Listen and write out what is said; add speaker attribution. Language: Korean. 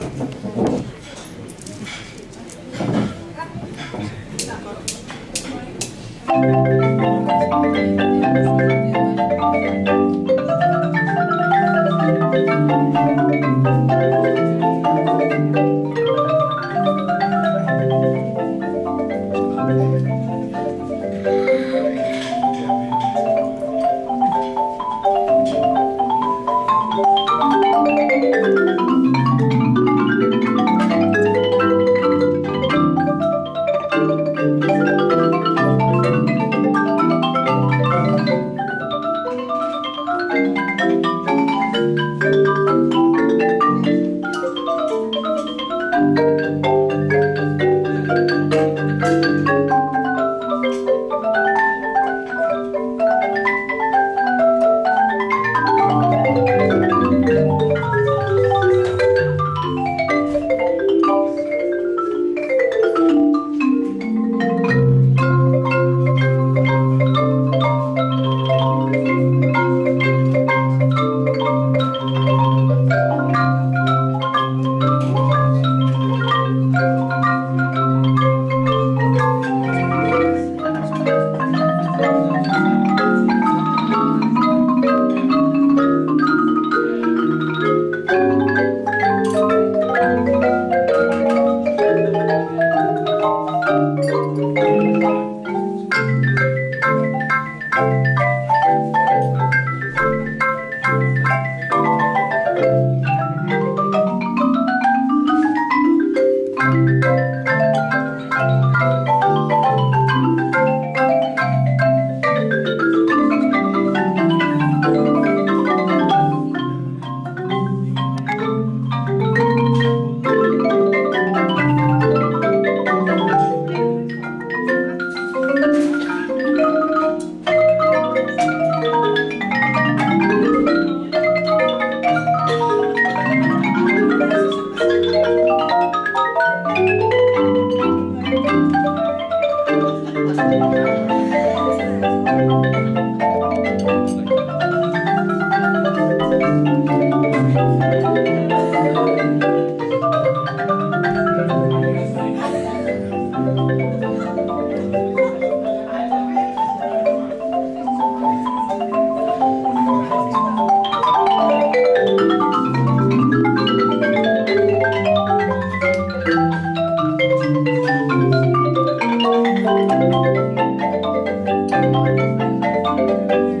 Speaker 1: 감사합니다. 네. Thank you. Música Thank you. Thank you.